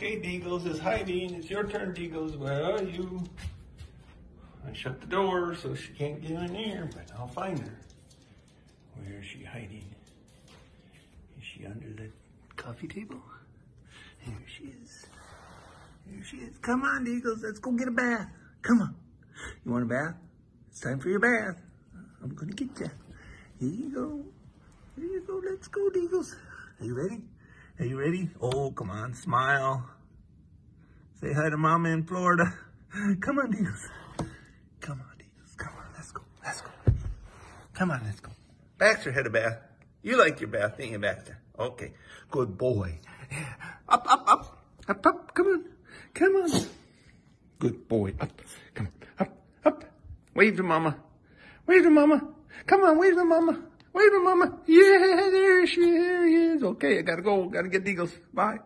Okay, Deagles is hiding. It's your turn, Deagles. Where are you? I shut the door so she can't get in here, but I'll find her. Where is she hiding? Is she under the coffee table? Here she is. Here she is. Come on, Deagles. Let's go get a bath. Come on. You want a bath? It's time for your bath. I'm going to get you. Here you go. Here you go. Let's go, Deagles. Are you ready? Are you ready? Oh, come on. Smile. Say hi to Mama in Florida. Come on, Deagles. Come on, Deagles. Come on. Let's go. Let's go. Come on, let's go. Baxter had a bath. You like your bath, didn't you, Baxter? Okay. Good boy. Up, up, up. Up, up. Come on. Come on. Good boy. Up. Come on. Up, up. Wave to Mama. Wave to Mama. Come on, wave to Mama. Wave to Mama. Yeah, there she is. Okay, I gotta go. Gotta get Deagles. Bye.